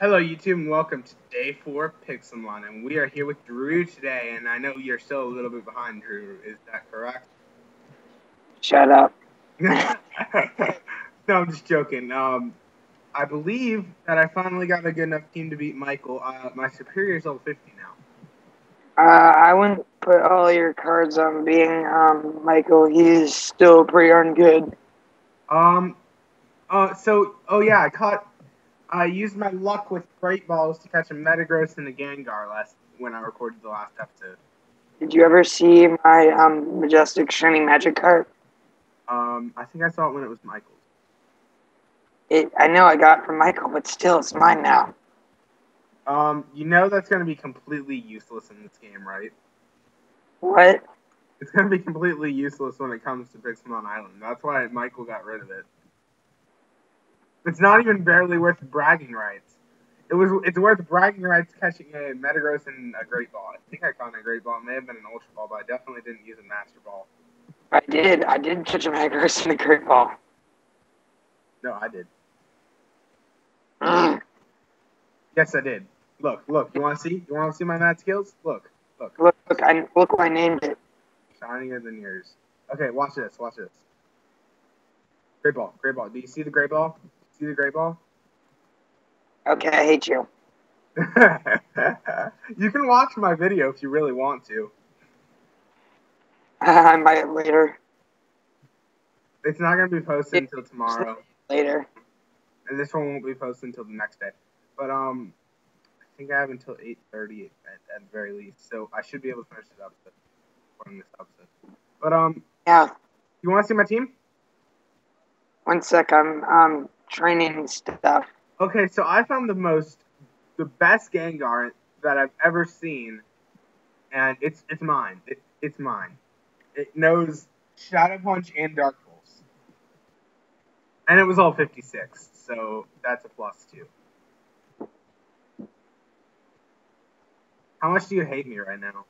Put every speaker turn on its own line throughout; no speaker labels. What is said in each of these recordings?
Hello, YouTube, and welcome to day four of Pixelmon, and we are here with Drew today, and I know you're still a little bit behind, Drew. Is that correct?
Shut up.
no, I'm just joking. Um, I believe that I finally got a good enough team to beat Michael. Uh, my Serperior's level 50 now.
Uh, I wouldn't put all your cards on being um, Michael. He's still pretty darn good.
Um, uh, so, oh yeah, I caught, I used my luck with Great Balls to catch a Metagross and a Gengar last, when I recorded the last episode.
Did you ever see my um, Majestic shiny Magikarp?
Um, I think I saw it when it was Michael's.
It, I know I got it from Michael, but still, it's mine now.
Um, you know that's going to be completely useless in this game, right?
What?
It's going to be completely useless when it comes to Pixelmon Island. That's why Michael got rid of it. It's not even barely worth bragging rights. It was. It's worth bragging rights catching a Metagross and a Great Ball. I think I caught a Great Ball. It may have been an Ultra Ball, but I definitely didn't use a Master Ball.
I did. I did catch a Metagross in a Great Ball.
No, I did.
Mm.
Yes, I did. Look, look. You want to see? You want to see my mad skills? Look, look.
Look, look, I, look what I named it.
Shinier than yours. Okay, watch this. Watch this. Great ball. Great ball. Do you see the great ball? See the great ball?
Okay, I hate you.
you can watch my video if you really want to.
I might later.
It's not going to be posted until tomorrow.
Later.
And this one won't be posted until the next day. But, um, I think I have until 8.30 at, at the very least. So I should be able to finish this episode. From this episode. But, um,
Yeah.
you want to see my team?
One sec. I'm um training stuff.
Okay, so I found the most, the best Gengar that I've ever seen, and it's it's mine. It, it's mine. It knows Shadow Punch and Dark Pulse, and it was all 56, so that's a plus two. How much do you hate me right now?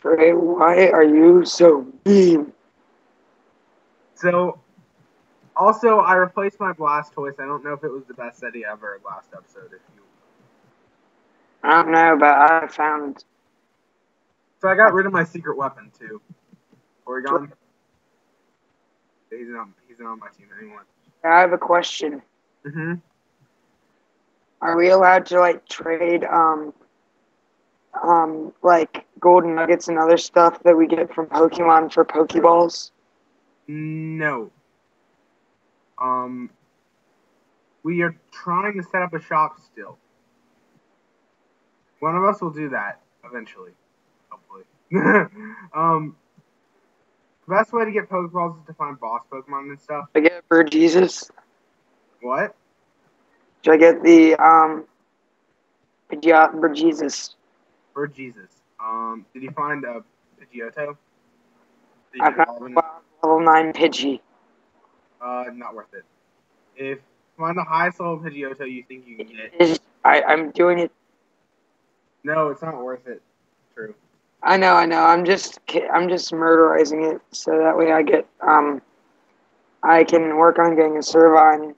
Trey, why are you so mean?
So, also I replaced my Blastoise. I don't know if it was the best Eddie ever last episode. If you
I don't know, but I found
So I got rid of my secret weapon too. Oregon. He's not. He's not on my team anymore.
I have a question.
hmm
Are we allowed to like trade um um like golden nuggets and other stuff that we get from Pokemon for Pokeballs?
No. Um. We are trying to set up a shop still. One of us will do that eventually, hopefully. um. The best way to get Pokeballs is to find boss Pokemon and stuff.
I get Bird Jesus.
What?
Should I get the um yeah, Bird Jesus?
For Jesus. Um. Did you find a Pidgeotto? Did you in-
found level nine Pidgey.
Uh, not worth it. If find the highest level Pidgeotto you think you can get,
I, I'm doing it.
no, it's not worth it. True.
I know, I know. I'm just, I'm just murderizing it so that way I get, um, I can work on getting a Servine.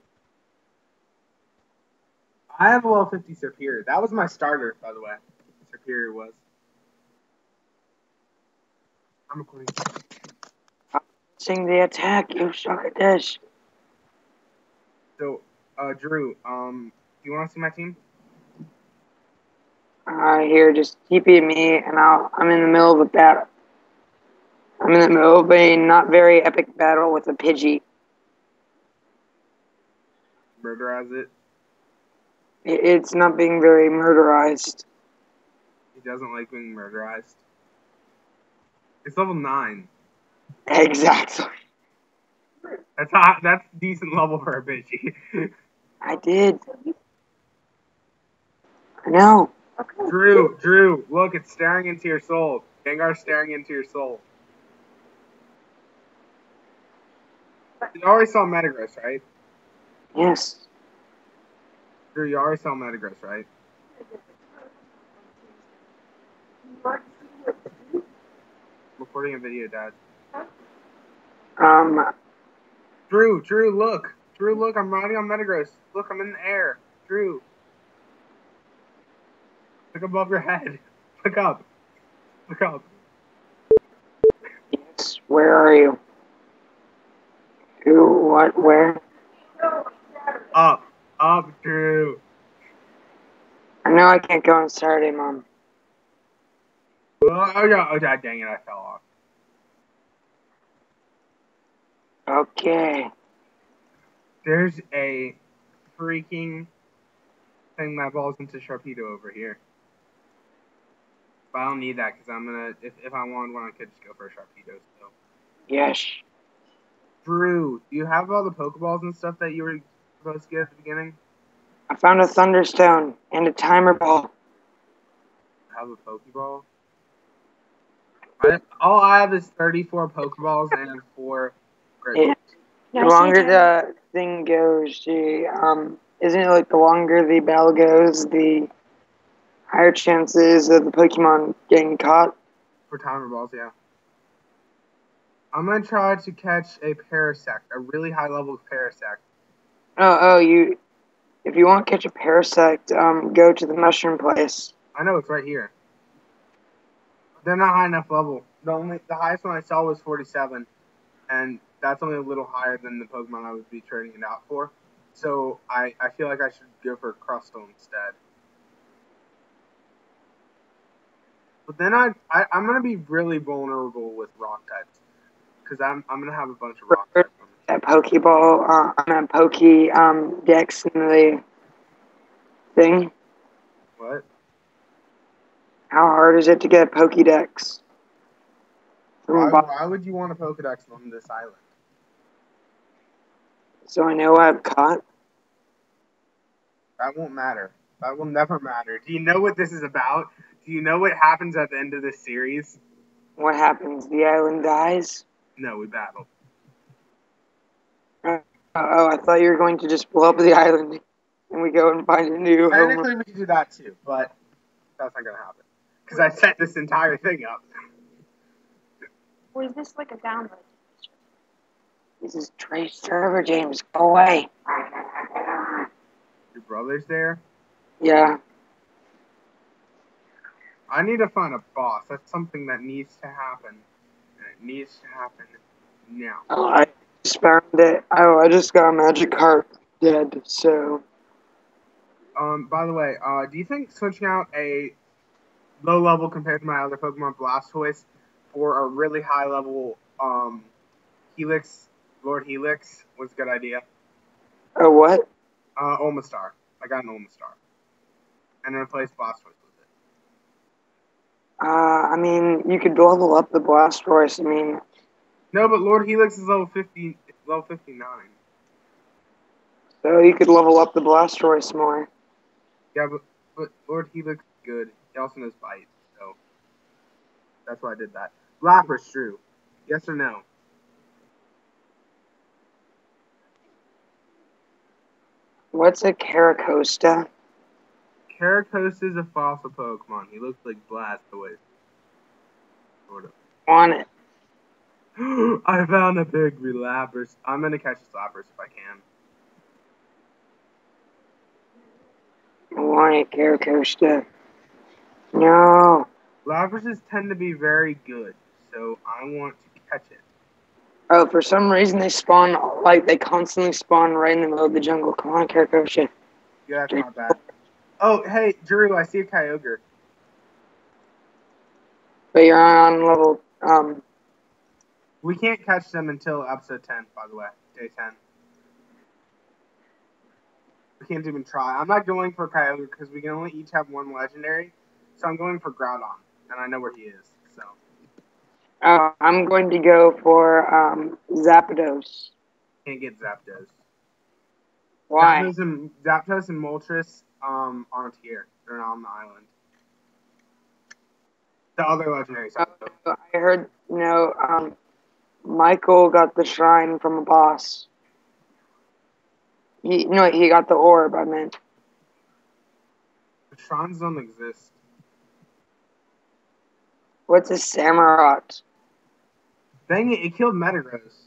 I have a level 50 Serperior. That was my starter, by the way. Serperior was. I'm recording.
Sing the attack, you suck at this.
So, uh, Drew, um, you want to see my team?
Uh, here, just TP me, and I'll, I'm in the middle of a battle. I'm in the middle of a not very epic battle with a Pidgey.
Murderize it.
It- It's not being very murderized.
He doesn't like being murderized. It's level 9.
Exactly.
That's hot. That's decent level for a bitchy.
I did. I know.
Drew, Drew, look, it's staring into your soul. Gengar's staring into your soul. You already saw Metagross, right?
Yes.
Drew, you already saw Metagross, right? recording a video, Dad.
Um,
Drew, Drew, look. Drew, look, I'm riding on Metagross. Look, I'm in the air. Drew. Look above your head. Look up. Look up.
Yes. Where are you? Who? What? Where?
Up. Up, Drew.
I know I can't go on Saturday, Mom.
Oh, oh, yeah. Oh, God, dang it. I fell off.
Okay.
There's a freaking thing that balls into Sharpedo over here. But I don't need that because I'm gonna. If, if I wanted one, I could just go for a Sharpedo. So,
Yes.
Drew, do you have all the Pokeballs and stuff that you were supposed to get at the beginning?
I found a Thunderstone and a timer ball.
Have a Pokeball. I, all I have is 34 Pokeballs and four Great
Yeah.
Balls.
The longer the thing goes, the um, isn't it like the longer the battle goes, the higher chances of the Pokemon getting caught?
For timer balls, yeah. I'm gonna try to catch a Parasect, a really high level Parasect.
Oh, oh, you. If you want to catch a Parasect, um, go to the mushroom place.
I know it's right here. They're not high enough level. The only the highest one I saw was 47, and that's only a little higher than the Pokemon I would be trading it out for. So I, I feel like I should go for Crustle instead. But then I, I I'm gonna be really vulnerable with Rock types because I'm I'm gonna have a bunch of Rock types. on
That Pokeball, uh, I mean, Poke um, Dex in the thing.
What?
How hard is it to get a Pokédex?
Why, why would you want a Pokedex on this island?
So I know I've caught.
That won't matter. That will never matter. Do you know what this is about? Do you know what happens at the end of this series?
What happens? The island dies?
No, we battle.
Oh, oh, I thought you were going to just blow up the island and we go and find a new home.
Technically, we could do that too, but that's not gonna happen because I set this entire thing up.
Or is this like a download?
This is Trey server, James. Go away.
Your brother's there.
Yeah.
I need to find a boss. That's something that needs to happen, and it needs to happen now.
Oh, I just found it. Oh, I just got a magic card dead, so.
Um, by the way, uh, do you think switching out a low level compared to my other Pokemon Blastoise for a really high level um, Helix, Lord Helix, was a good idea?
Oh, what?
Uh, Omastar. I got an Omastar. And replace Blastoise with it.
Uh, I mean, you could level up the Blastoise. I mean,
No, but Lord Helix is level 50, level 59.
so you could level up the Blastoise more.
Yeah, but, but Lord Helix is good. He also knows Bite, so that's why I did that. Lapras, true. Yes or no?
What's a Carracosta?
Carracosta is a fossil Pokemon. He looks like Blastoise. Sort of.
On it.
I found a big Lapras. I'm gonna catch this Lapras if I can.
I want it, Carracosta. No.
Labrases tend to be very good, so I want to catch it.
Oh, for some reason they spawn, like, they constantly spawn right in the middle of the jungle. Come on, Carracosta.
Yeah, that's not bad. Oh, hey, Drew, I see a Kyogre.
But you're on level, um,
We can't catch them until episode 10, by the way. Day 10. We can't even try. I'm not going for Kyogre because we can only each have one legendary. So I'm going for Groudon, and I know where he is.
Uh, I'm going to go for, um, Zapdos.
can't get Zapdos.
Why?
Zapdos and, Zapdos and Moltres um, aren't here. They're not on the island. The other legendaries. are, though.
I heard, you know, um, Michael got the shrine from a boss. He, no, he got the orb, I meant.
The shrines don't exist.
What's a Samurott?
Dang it, it killed Metagross.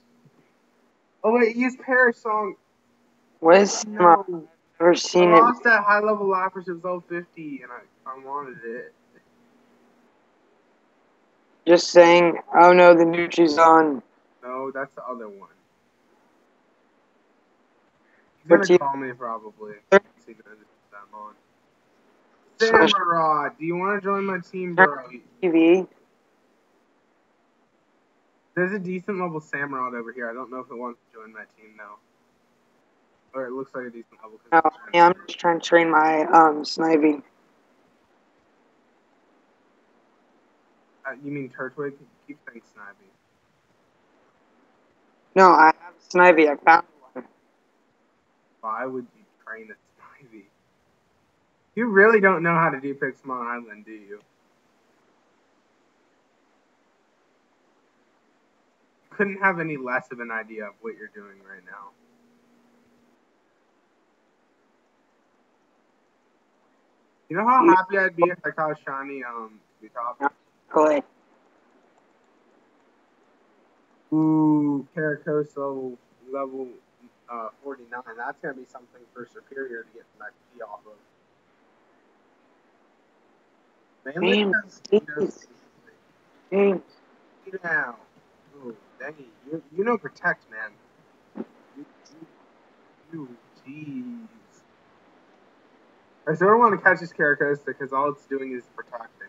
Oh wait, use Perish Song.
What is
No.
I've never
I
seen it.
lost that high level Lapras. It was all 50, and I, I wanted it.
Just saying, oh no, the Nutri's on.
No, that's the other one. He's gonna
you-
call me probably.
Sure.
See that I'm on.
Sure.
Samurott, do you want to join my team, bro?
TV.
There's a decent level Samurott over here. I don't know if it wants to join my team though. Or it looks like a decent level. it's
yeah, I'm just trying to train my um Snivy.
Uh, you mean Turtwig? Keep saying Snivy.
No, I have Snivy. I found one.
Why would you train a Snivy? You really don't know how to do Pixelmon Island, do you? Couldn't have any less of an idea of what you're doing right now. You know how happy I'd be if I caught shiny um top?
Good.
Ooh, Carracosta level, level uh, 49. That's going to be something for Serperior to get some XP off of. Mainly
Damn,
because he knows-
James.
now. Oh, dang. You, you know Protect, man. You, jeez. I sort of want to catch this Carracosta because all it's doing is protecting.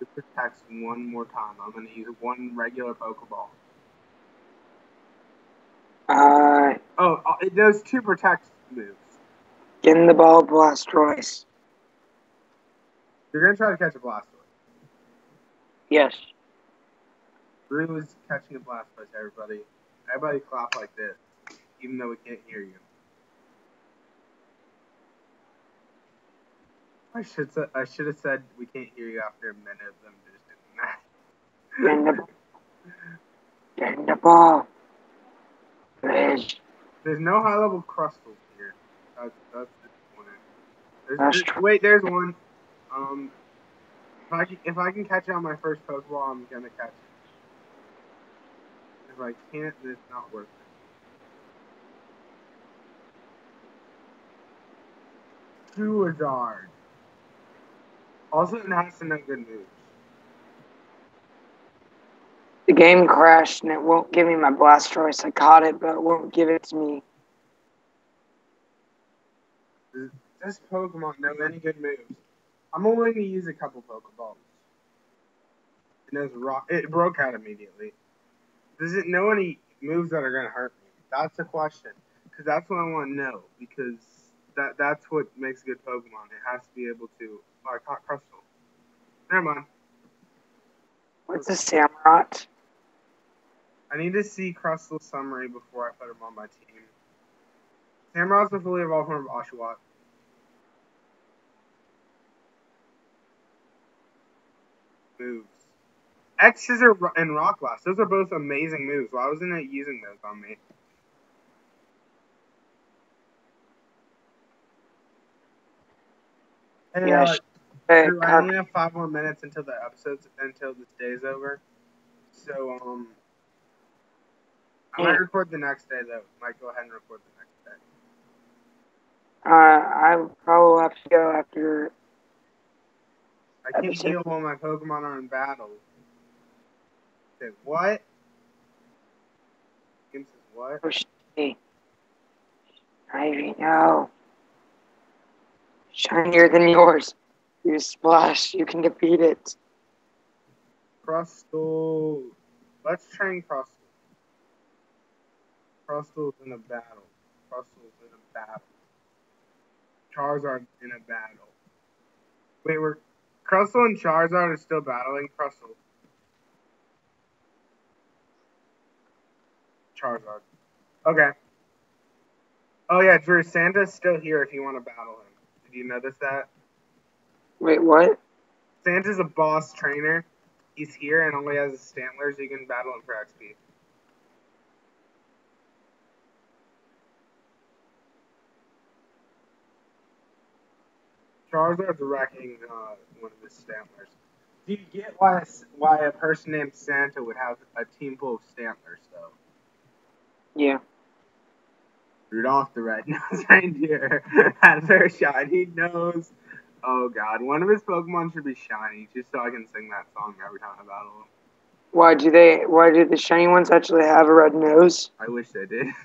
It protects one more time. I'm going to use one regular Pokeball.
Uh,
Oh, uh, it does two protect moves.
get in the ball, Blastoise.
You're gonna try to catch a Blastoise.
Yes.
Drew is catching a Blastoise, everybody. Everybody clap like this, even though we can't hear you. I should I should have said we can't hear you after a minute of them just doing that.
Get the, get in the ball. Please.
There's no high level Crustles here. That's that's disappointing. There's,
That's
there's- wait, there's one. Um, if I if I can catch it on my first Pokeball, I'm gonna catch it. If I can't, then it's not worth it. Charizard. Also, it has some good moves.
The game crashed and it won't give me my Blastoise. I caught it, but it won't give it to me.
This Pokemon know any good moves. I'm only going to use a couple Pokeballs. It knows rock. It broke out immediately. Does it know any moves that are going to hurt me? That's the question. Because that's what I want to know. Because that that's what makes a good Pokemon. It has to be able to. Oh, I caught Crustle. Never mind.
What's a Samurott?
I need to see Crustle summary before I put him on my team. Samurott's a fully evolved form of Oshawott. Moves. X Scissor and Rock Blast. Those are both amazing moves. Why wasn't it using those on me? Hey,
Yeah,
uh,
sh- Hey,
Drew, I only have five more minutes until the episode's until this day's over. So um, I might
Yeah.
record the next day though. Might go ahead and record the next day.
uh, I probably have to go after.
I can't
Episode.
heal while my Pokemon are in battle. What? Game says what?
Oh, shit. Ivy, no. Shinier than yours. You splash, you can defeat it.
Crustle. Let's train Crustle. Crustle's in a battle. Crustle's in a battle. Charizard in a battle. Wait, we're Crustle and Charizard are still battling. Crustle. Charizard. Okay. Oh yeah, Drew. Santa's still here if you want to battle him. Did you notice that?
Wait, what?
Santa's a boss trainer. He's here and only has his Stantler, so you can battle him for XP. Charizard's wrecking uh, one of his Stantlers. Do you get why a, why a person named Santa would have a team full of Stantlers though?
Yeah.
Rudolph the red-nosed reindeer had a very shiny nose. Oh god, one of his Pokemon should be shiny, just so I can sing that song every time I battle him.
Why do they? Why do the shiny ones actually have a red nose?
I wish they did.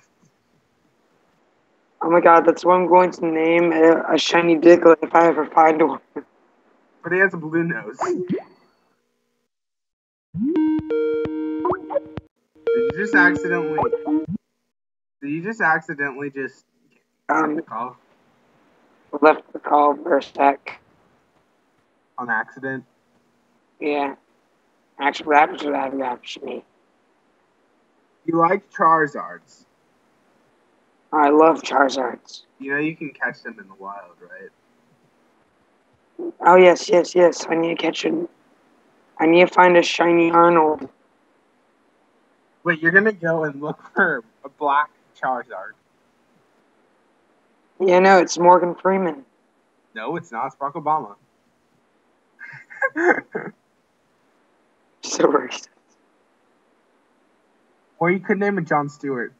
Oh my god, that's what I'm going to name a, a shiny Diglett if I ever find one.
But he has a blue nose. Did you just accidentally? Did you just accidentally just
Um,
call
left the call for a sec.
on accident?
Yeah. Actually, that was that happened me.
You like Charizards?
I love Charizards.
You know you can catch them in the wild, right?
Oh yes, yes, yes. I need to catch them. I need to find a shiny Arnold.
Wait, you're gonna go and look for a black Charizard?
Yeah, no, it's Morgan Freeman.
No, it's not. It's Barack Obama.
So racist.
or you could name it John Stewart.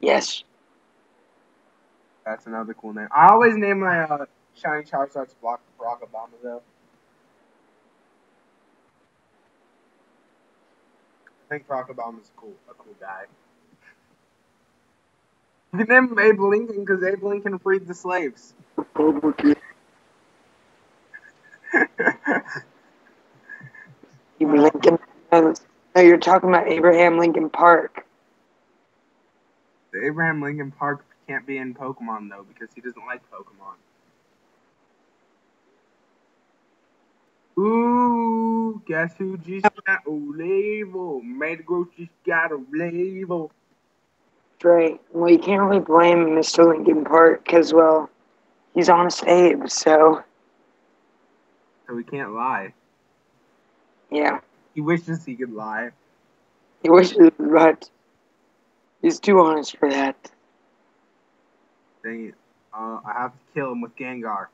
Yes.
That's another cool name. I always name my uh, shiny Charizards Barack Barack Obama though. I think Barack Obama's cool, a cool guy. You can name him Abe Lincoln because Abe Lincoln freed the slaves.
You Lincoln. No, you're talking about Abraham Lincoln Park.
the Abraham Lincoln Park can't be in Pokemon though because he doesn't like Pokemon. Ooh, guess who just got a label? Made just got a label.
Right. Well, you can't really blame Mr. Lincoln Park because, well, he's honest Abe. So,
So he can't lie.
yeah.
He wishes he could lie.
He wishes, but he's too honest for that.
Dang it. Uh, I have to kill him with Gengar.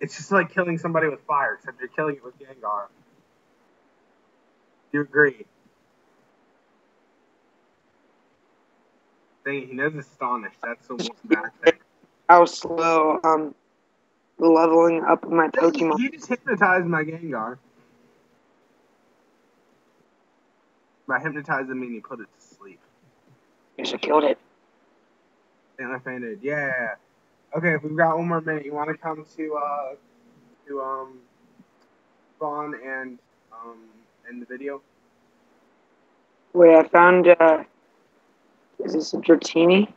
It's just like killing somebody with fire, except you're killing it with Gengar. Do you agree? It, he knows astonished. That's the one bad thing.
How slow, um, leveling up my Pokemon.
You just hypnotized my Gengar. By hypnotize, I mean you put it to sleep.
Yes, I killed it.
And I fainted. Yeah. Okay, we've got one more minute. You want to come to uh to um spawn and um end the video?
Wait, I found, uh, is this a Dratini?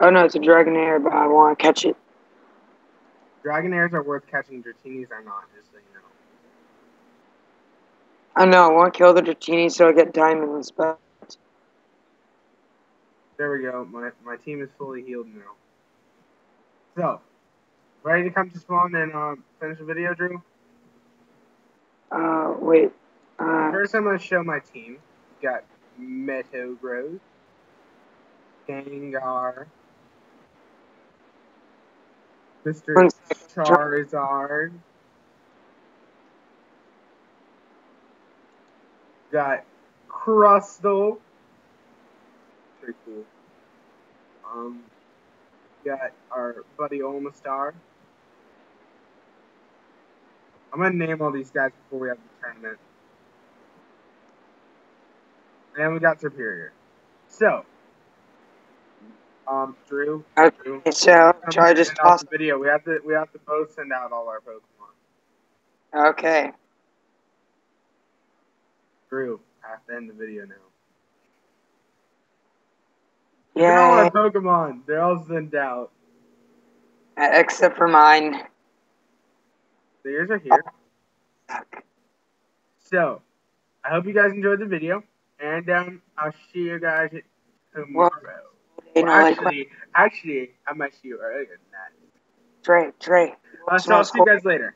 Oh no, it's a Dragonair, but I want to catch it.
Dragonairs are worth catching. Dratinis are not. Just so you know.
I know, I want to kill the Dratini so I get diamonds, but
There we go. My my team is fully healed now. So, ready to come to spawn and um finish the video, Drew?
uh, wait, uh,
First, I'm gonna show my team. Got Metagross, Gengar, Mr. Charizard. Got Crustle. Pretty cool. Um, got our buddy Omastar. I'm gonna name all these guys before we have the tournament. And then we got Serperior. So, um, Drew.
Okay,
Drew
so
come
should I just toss?
the video? We have to. We have to both send out all our Pokemon.
Okay,
Drew, I have to end the video now. At all our Pokemon. They're all sent out.
except for mine.
So yours are here. So, I hope you guys enjoyed the video, and um, I'll see you guys tomorrow. Well, actually, actually, I might see you earlier than that.
Trey, Trey.
Uh, so I'll see you guys later.